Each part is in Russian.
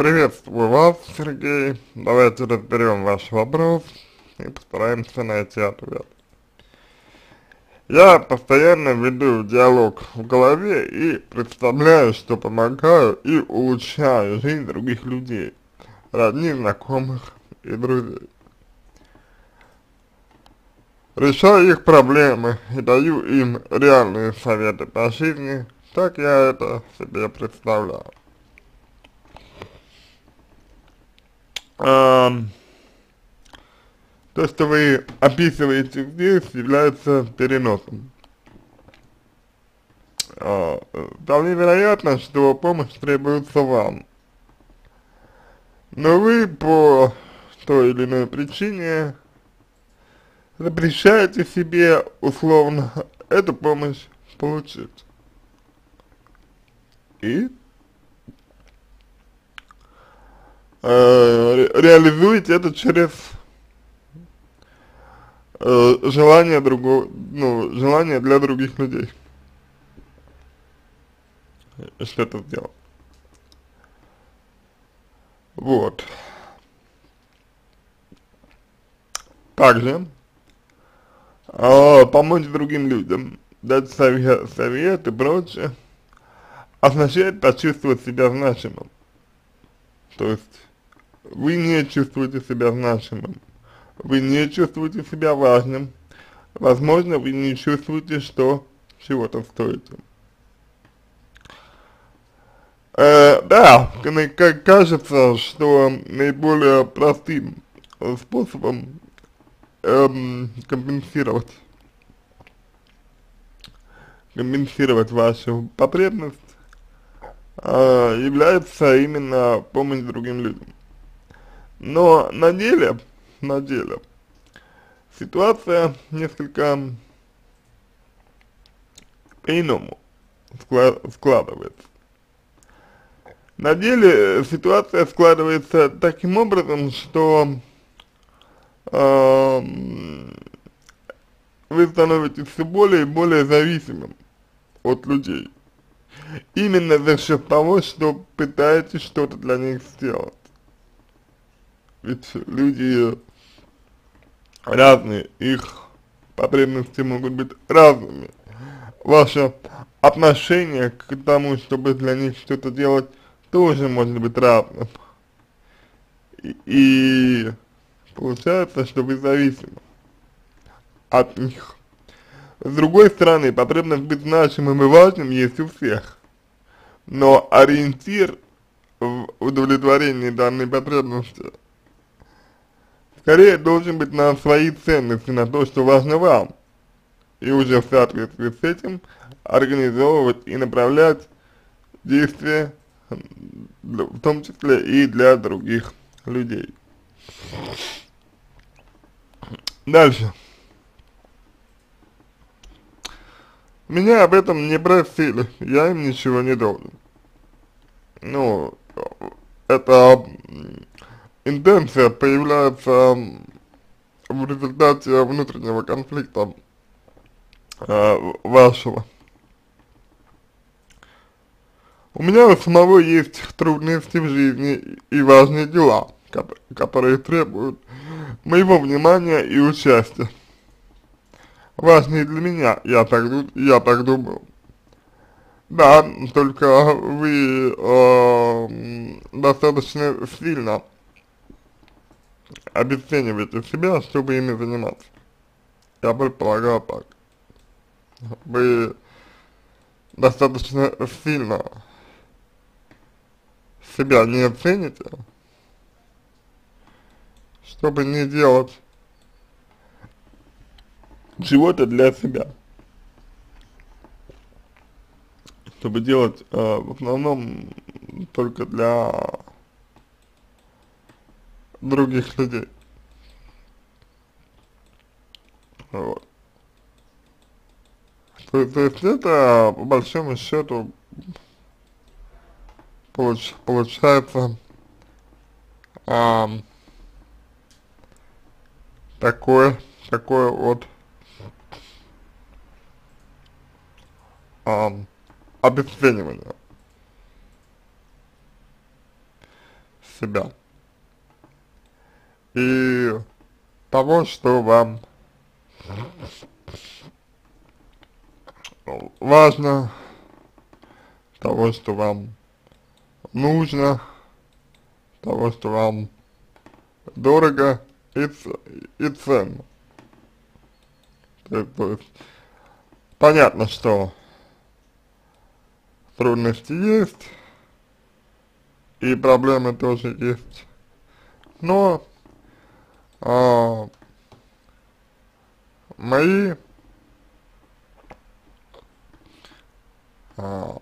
Приветствую вас, Сергей. Давайте разберем ваш вопрос и постараемся найти ответ. Я постоянно веду диалог в голове и представляю, что помогаю и улучшаю жизнь других людей, родных, знакомых и друзей. Решаю их проблемы и даю им реальные советы по жизни, так я это себе представляю. А, то, что вы описываете здесь, является переносом. А, вполне вероятно, что помощь требуется вам. Но вы по той или иной причине запрещаете себе условно эту помощь получить. И э, реализуете это через э, желание другого, ну, желание для других людей. Что-то сделать. Вот. Также э, помочь другим людям, дать совет, совет и прочее, означает почувствовать себя значимым. То есть вы не чувствуете себя значимым, вы не чувствуете себя важным, возможно, вы не чувствуете, что чего-то стоите. Э, да, кажется, что наиболее простым способом эм, компенсировать компенсировать вашу потребность э, является именно помощь другим людям. Но на деле, на деле, ситуация несколько по-иному складывается. На деле ситуация складывается таким образом, что э, вы становитесь все более и более зависимым от людей. Именно за счет того, что пытаетесь что-то для них сделать. Ведь люди разные, их потребности могут быть разными. Ваше отношение к тому, чтобы для них что-то делать, тоже может быть разным. И, и получается, что вы зависимы от них. С другой стороны, потребность быть значимым и важным есть у всех. Но ориентир в удовлетворении данной потребности скорее должен быть на свои ценности, на то, что важно вам. И уже в соответствии с этим организовывать и направлять действия, в том числе и для других людей. Дальше. Меня об этом не просили, я им ничего не должен. Ну, эта интенция появляется в результате внутреннего конфликта э, вашего. У меня у самого есть трудности в жизни и важные дела, которые требуют моего внимания и участия важнее для меня, я так, я так думаю. Да, только вы э, достаточно сильно обесцениваете себя, чтобы ими заниматься. Я предполагаю так. Вы достаточно сильно себя не оцените, чтобы не делать чего-то для себя. Чтобы делать э, в основном только для других людей. Вот. То, то есть это по большому счету получ, получается а, такое, такое вот а, обесценивания. себя. И того, что вам важно, того, что вам нужно, того, что вам дорого и, и ценно. То, то есть, понятно, что трудности есть, и проблемы тоже есть, но а, мои а,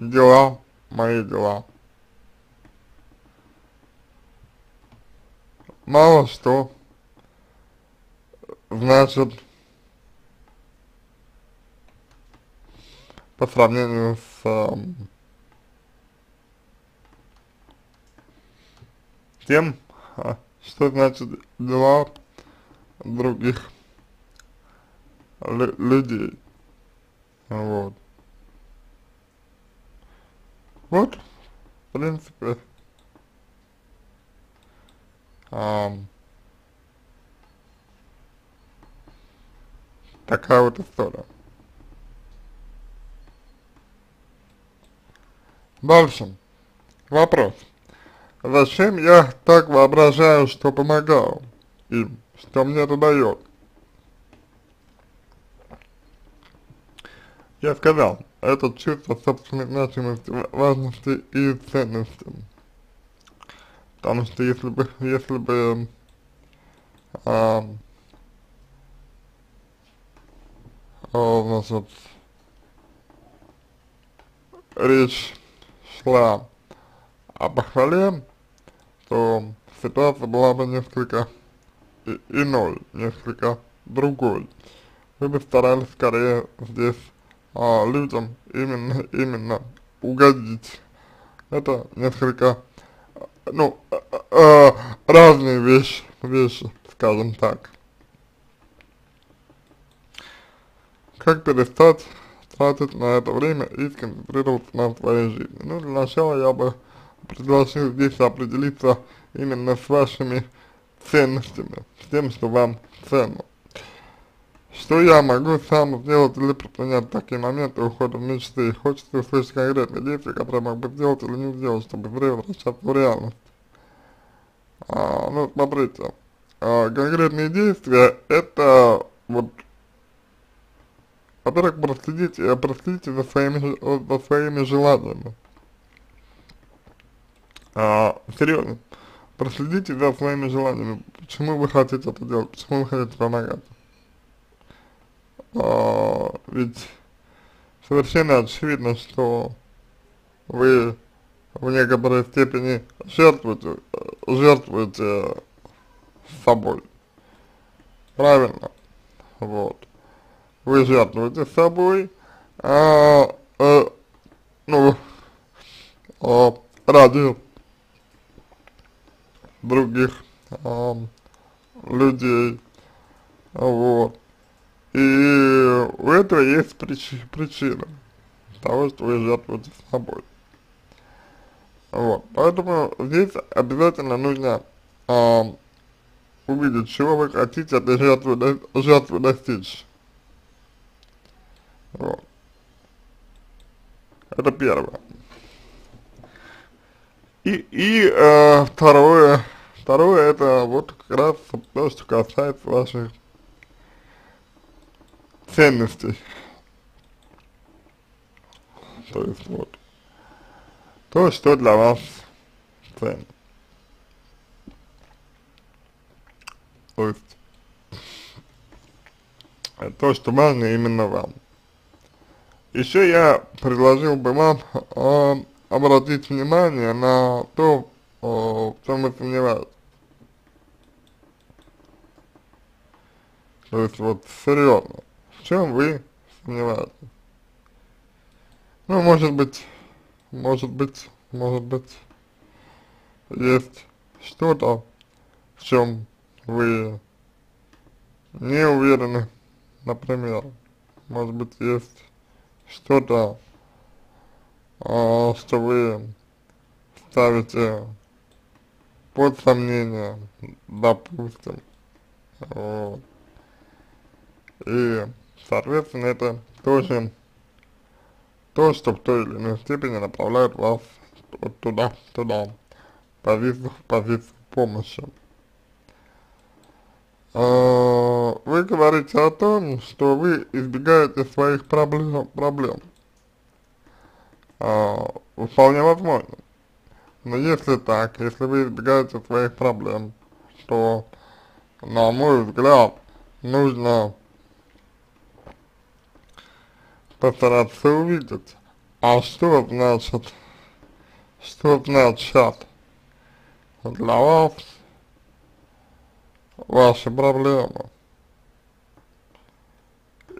дела, мои дела. Мало что значит по сравнению с э, тем, что значит дела других людей. Вот. Вот, в принципе, а, такая вот история. Дальше. Вопрос. Зачем я так воображаю, что помогал им? Что мне это дает? Я сказал, это чувство собственной значимости, важности и ценности. Потому что если бы, если бы а, а, значит, речь шла о похвале, то ситуация была бы несколько иной, несколько другой. Вы бы старались скорее здесь а, людям именно, именно угодить. Это несколько, ну, э, э, разные вещи, вещи, скажем так. Как перестать тратить на это время и сконцентрироваться на своей жизни? Ну, для начала я бы предложил здесь определиться именно с вашими ценностями, с тем, что вам ценно. Что я могу сам сделать или предпринять такие моменты ухода в мечты? Хочется услышать конкретные действия, которые мог бы сделать или не сделать, чтобы быстрее возвращаться в реальность. А, ну, смотрите, а, конкретные действия, это вот, во-первых, проследите, проследите за своими, за своими желаниями. А, серьезно, проследите за своими желаниями, почему вы хотите это делать, почему вы хотите помогать а, ведь совершенно очевидно, что вы в некоторой степени жертвуете, жертвуете собой. Правильно? Вот. Вы жертвуете собой, а, а, ну, а, ради других а, людей. Вот. И у этого есть прич причина того, что вы жертвуете собой. Вот, поэтому здесь обязательно нужно э, увидеть, чего вы хотите этой жертвы, до, жертвы достичь. Вот. Это первое. И, и э, второе, второе это вот как раз то, что касается ваших ценностей. То есть вот, то, что для вас ценно. То есть, то, что важно именно вам. Еще я предложил бы вам э, обратить внимание на то, э, в чем вы сомневаетесь. То есть вот серьезно чем вы сомневаетесь? Ну, может быть, может быть, может быть, есть что-то, в чем вы не уверены, например, может быть, есть что-то, а, что вы ставите под сомнение, допустим, вот. И, соответственно, это тоже то, что в той или иной степени направляет вас вот туда, туда, позицию, позицию помощи. А, вы говорите о том, что вы избегаете своих проблем, проблем. А, вполне возможно. Но если так, если вы избегаете своих проблем, то, на мой взгляд, нужно постараться увидеть, а что значит, что значит для вас ваши проблемы,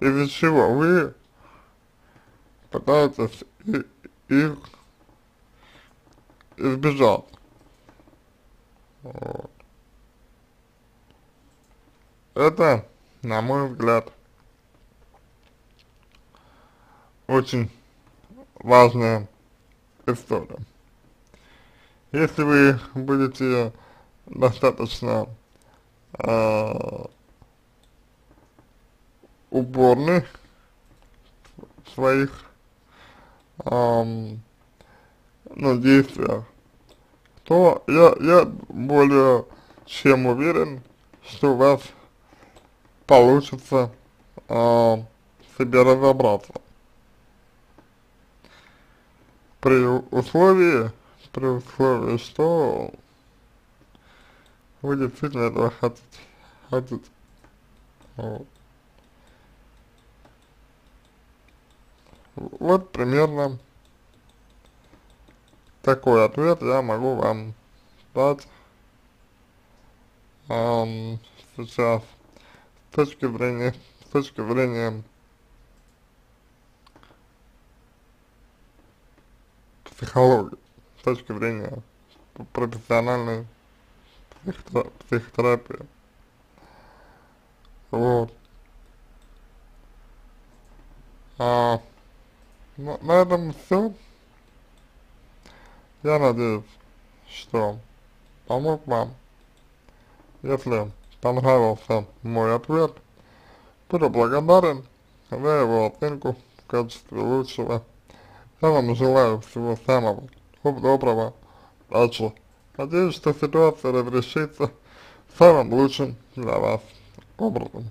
из-за чего вы пытаетесь их избежать. Вот. Это, на мой взгляд, очень важная история. Если вы будете достаточно э, упорны в своих э, ну, действиях, то я, я более чем уверен, что у вас получится э, себе разобраться. При условии, при условии, что вы действительно этого хотите. хотите. Вот. вот примерно такой ответ я могу вам дать эм, сейчас с точки зрения, с точки зрения психологии, с точки зрения профессиональной психотерапии. Вот. А, на, на этом все. Я надеюсь, что помог вам. Если понравился мой ответ, буду благодарен за его оценку в качестве лучшего. Я вам желаю всего самого доброго, удачи. Надеюсь, что ситуация разрешится самым лучшим для вас образом.